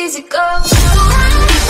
easy go.